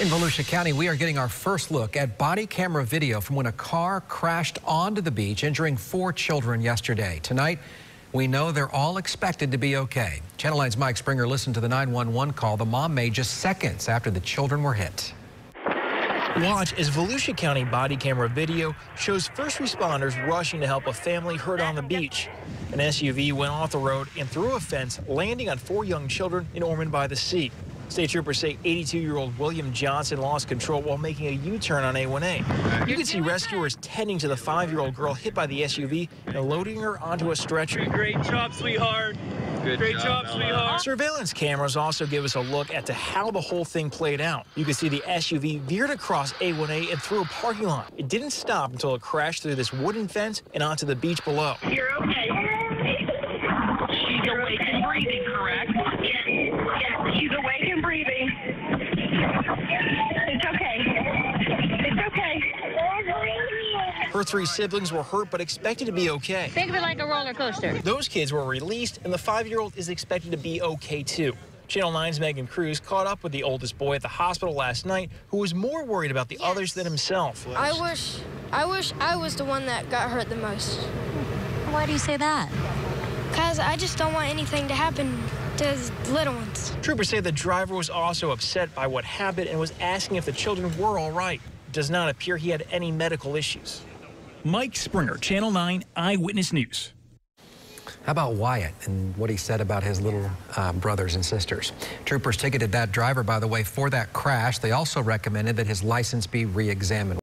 In Volusia County, we are getting our first look at body camera video from when a car crashed onto the beach, injuring four children yesterday. Tonight, we know they're all expected to be okay. Channel 9's Mike Springer listened to the 911 call the mom made just seconds after the children were hit. Watch as Volusia County body camera video shows first responders rushing to help a family hurt on the beach. An SUV went off the road and through a fence, landing on four young children in Ormond by the Sea. State troopers say 82-year-old William Johnson lost control while making a U-turn on A1A. You can see rescuers tending to the five-year-old girl hit by the SUV and loading her onto a stretcher. Great job, sweetheart. Good Great job, job, sweetheart. Surveillance cameras also give us a look at to how the whole thing played out. You can see the SUV veered across A1A and through a parking lot. It didn't stop until it crashed through this wooden fence and onto the beach below. You're okay. Her three siblings were hurt but expected to be okay. Think of it like a roller coaster. Those kids were released, and the five-year-old is expected to be okay too. Channel 9's Megan Cruz caught up with the oldest boy at the hospital last night, who was more worried about the others than himself. I wish, I wish I was the one that got hurt the most. Why do you say that? Cause I just don't want anything to happen to his little ones. Troopers say the driver was also upset by what happened and was asking if the children were all right. It does not appear he had any medical issues. Mike Springer, Channel 9 Eyewitness News. How about Wyatt and what he said about his little uh, brothers and sisters? Troopers ticketed that driver, by the way, for that crash. They also recommended that his license be re-examined.